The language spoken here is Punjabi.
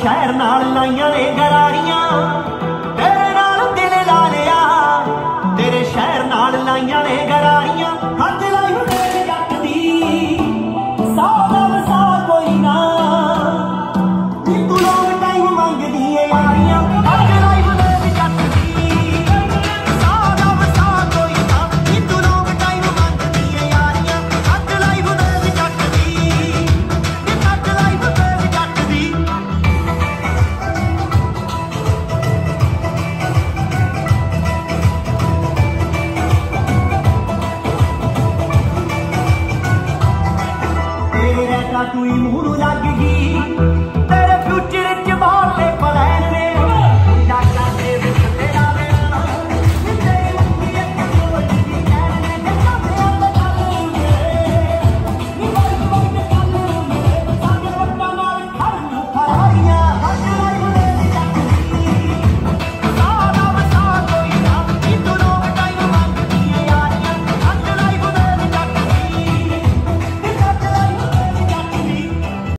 ਸ਼ਹਿਰ ਨਾਲ ਲਾਈਆਂ ਨੇ ਗਰਾਰੀਆਂ। ਤੇਰੇ ਨਾਲ ਦਿਲ ਲਾ ਲਿਆ। ਤੇਰੇ ਸ਼ਹਿਰ ਨਾਲ ਲਾਈਆਂ ਨੇ ਗਰਾਰੀਆਂ। ਹੱਥ तू ही मुरू लग गई